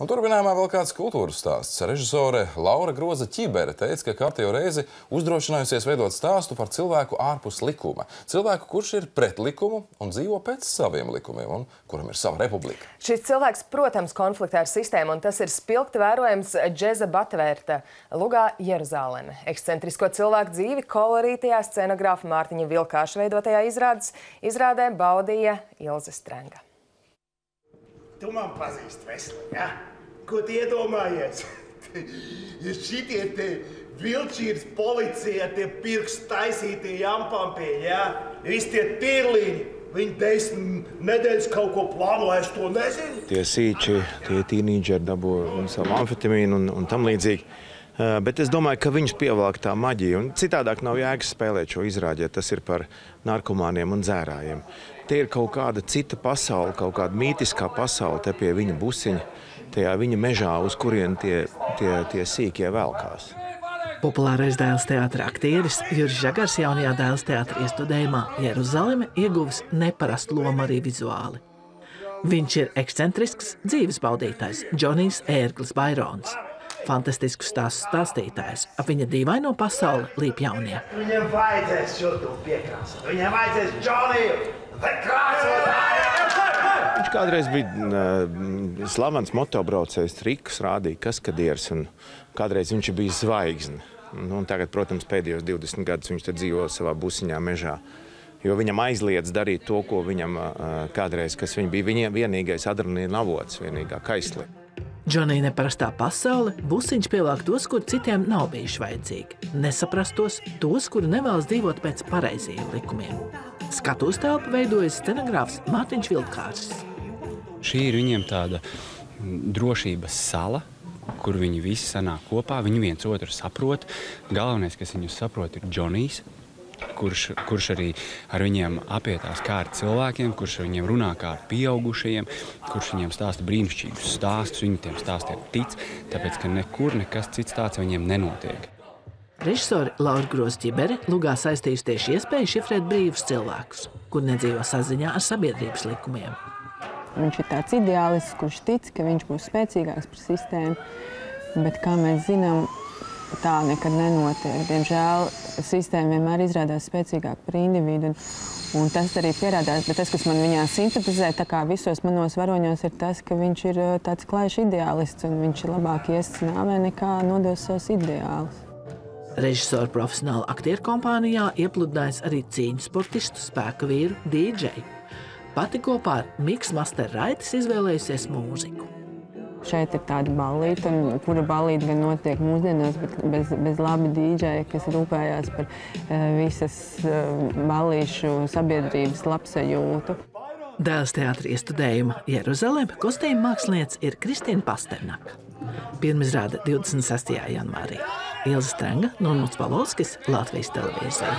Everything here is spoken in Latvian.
Un turpinājumā vēl kāds kultūras stāsts. Režisore Laura Groza Ķibere teica, ka kārtējo reizi uzdrošinājusies veidot stāstu par cilvēku ārpus likuma. Cilvēku, kurš ir pret likumu un dzīvo pēc saviem likumiem, un kuram ir sava republika. Šis cilvēks, protams, konfliktē ar sistēmu, un tas ir spilgti vērojams Džeza Batvērta lugā Jeruzāleme. Ekscentrisko cilvēku dzīvi kolorītajā scenogrāfa Mārtiņa Vilkāša veidotajā izrādes izrādē baudīja Ilze Strenga. Tu man pazīsti veseli, ja? Ko tu iedomājies? Šitie te vilčīrs policija, tie pirksts taisītie jampampie, ja? Visi tie tirliņi. Viņi desmit nedēļas kaut ko plāno, es to nezinu. Tie sīči, tie tīnīģeri dabū savu amfetamīnu un, un tam līdzīgi. Bet es domāju, ka viņus pievelk tā maģija. Un citādāk nav jēgas spēlēt šo izrādi, ja tas ir par narkomāniem un dzērājiem. Te ir kaut kāda cita pasaule, kaut kāda mītiskā pasaule te pie viņa busiņa, tajā viņa mežā, uz kurien tie, tie, tie sīkie velkās. Populārais dēls teātris aktieris Juris Žagars jaunajā dēls teātris iestudējumā Jeruzaleme ieguvis neparastu lomu arī vizuāli. Viņš ir ekscentrisks dzīves baudītājs Džonijs Ērglis Bairons fantastisku stāstu stāstītājs. Ap viņa dīvaino pasauli līp jaunie. Viņam vajadzēs šo to piekrāsot. Viņam vajadzēs Džoniju krāsotāju. Viņš kādreiz bija uh, slavens motobraucējs, trikus rādīja kaskadieris, un kādreiz viņš bija zvaigzne. Nu, un tagad, protams, pēdējos 20 gadus viņš dzīvo savā busiņā mežā. Jo viņam aizliedz darīt to, ko viņam uh, kādreiz, kas viņa bija viņa vienīgais adrenalīna avots, vienīgā kaislība. Džonija neparastā pasaule busiņš pievāk tos, kur citiem nav bijuši vajadzīgi. Nesaprastos tos, kuri nevēlas dzīvot pēc pareizajiem likumiem. Skatuves telpu veidojas scenogrāfs Mārtiņš Vilkārs. Šī ir viņiem tāda drošības sala, kur viņi visi sanāk kopā, viņi viens otru saprot. Galvenais, kas viņus saprot, ir Džonijs, kurš, kurš arī ar viņiem apietās kā ar cilvēkiem, kurš ar viņiem runā kā ar pieaugušajiem, kurš viņiem stāsta brīnišķīgus stāstus, viņi tiem stāstiem tic, tāpēc ka nekur nekas cits tāds viņiem nenotiek. Režisori Laura Grozģibere lugā saistījusi tieši iespēju šifrēt brīvus cilvēkus, kur nedzīvo saziņā ar sabiedrības likumiem. Viņš ir tāds ideālists, kurš tic, ka viņš būs spēcīgāks par sistēmu, bet kā mēs zinām, tā nekad nenotiek. Diemžēl sistēma vienmēr izrādās spēcīgāka par individu. Un, un tas arī pierādās. Bet tas, kas man viņā simpatizē, tā kā visos manos varoņos, ir tas, ka viņš ir uh, tāds klājš ideālists un viņš ir labāk iests nāvē nekā nodos savus ideālus. Režisora profesionāla aktieru kompānijā iepludinājis arī cīņu sportistu spēka vīru DJ. Pati kopā ar Mikls Master Raitis izvēlējusies mūziku. Šeit ir tāda balīta, kura balīta gan notiek mūsdienās, bet bez, bez labi dīdžeja, kas rūpējās par uh, visas uh, balīšu sabiedrības labsajūtu. Dēls teātris iestudējuma Jeruzaleme kostīma mākslinieca ir Kristīna Pasternaka. Pirmizrāde 26. janvārī. Ilza Strenga, Nonmuts Palovskis, Latvijas televīzija.